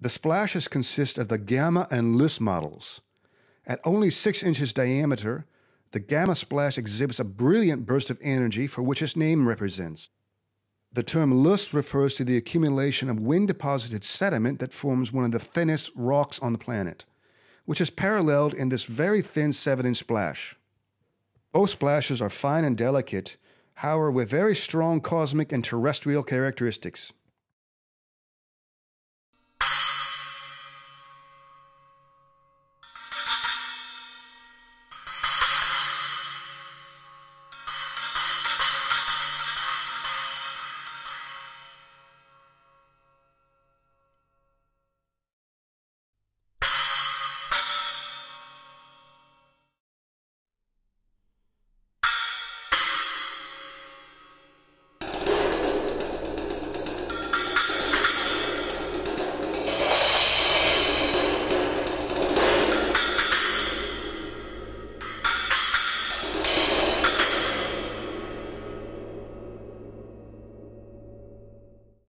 The splashes consist of the Gamma and Löß models. At only 6 inches diameter, the Gamma splash exhibits a brilliant burst of energy for which its name represents. The term Löß refers to the accumulation of wind deposited sediment that forms one of the thinnest rocks on the planet, which is paralleled in this very thin 7 inch splash. Both splashes are fine and delicate, however, with very strong cosmic and terrestrial characteristics.